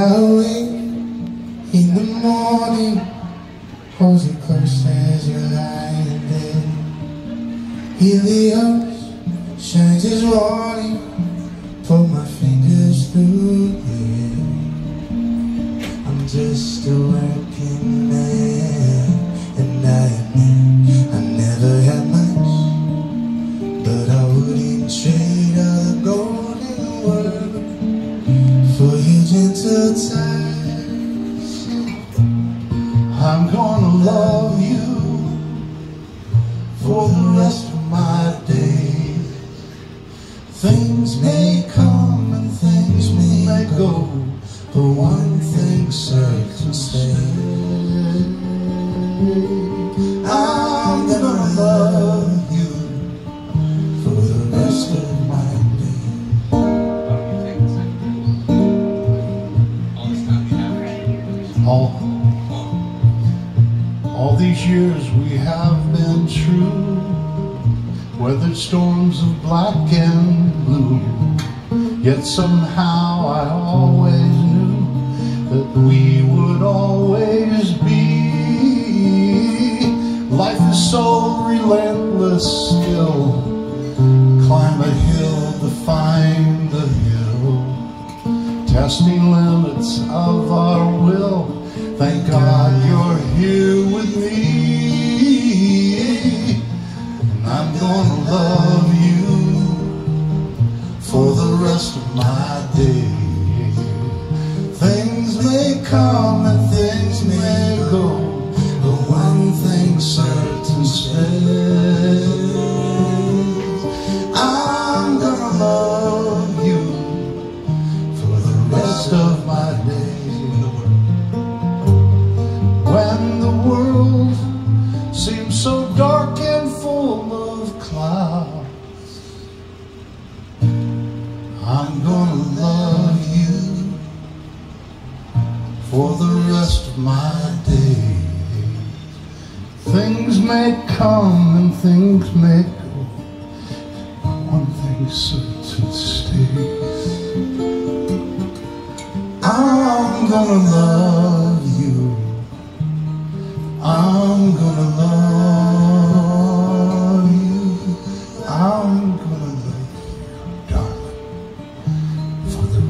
lie awake in the morning Hold you close as you're lying there Helios shines his warning Pull my fingers through the air. I'm just a working man I'm gonna love you for the rest of my days. Things may come and things may go But one thing's certain stay All, these years we have been true, weathered storms of black and blue. Yet somehow I always knew that we would always be. Life is so relentless still. Climb a hill to find the hill testing limits of our will. Thank God you're here with me. And I'm gonna love you for the rest of my days. Things may come and things may go But one thing's certain stays I'm gonna love you For the rest of my days I'm gonna love you For the rest of my days things may come and things may go. but One thing's certain stays. I'm gonna love